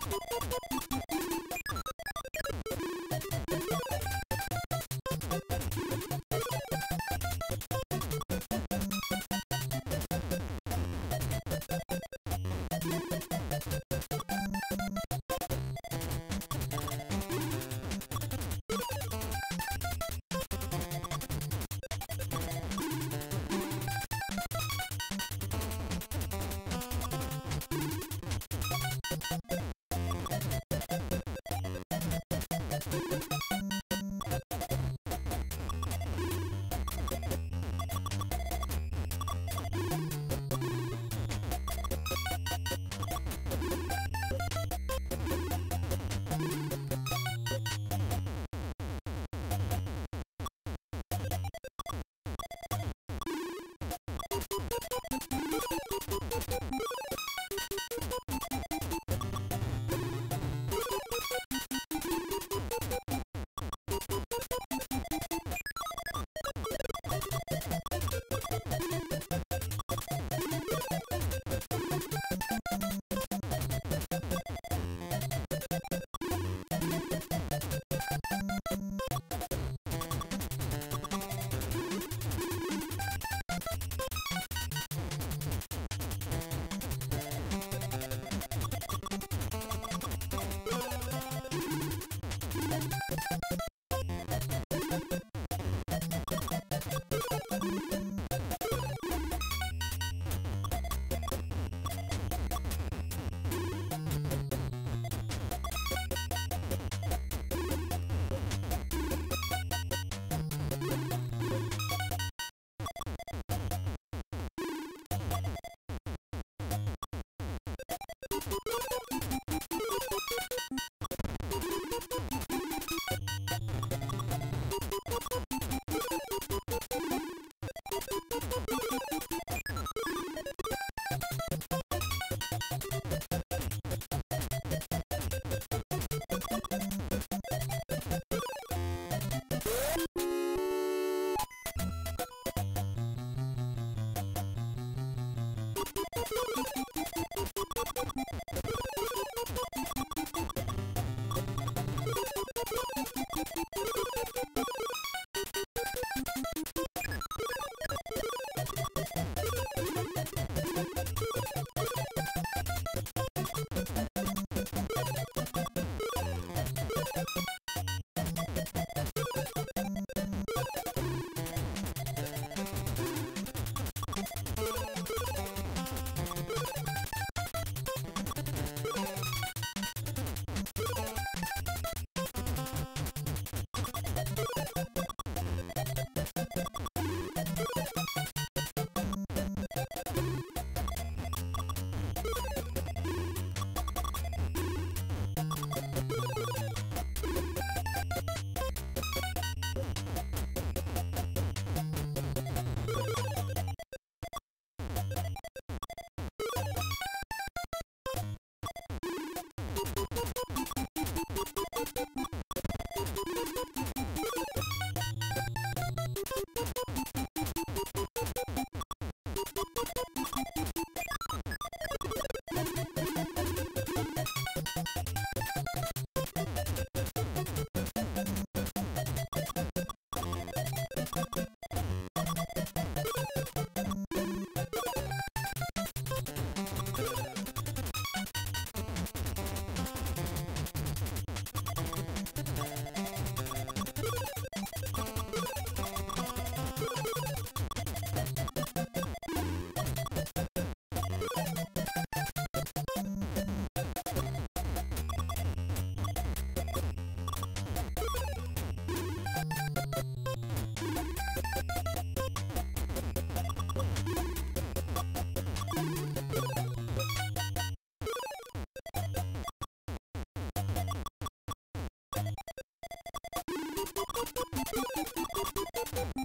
ハハハハ! Yeah. Thank you.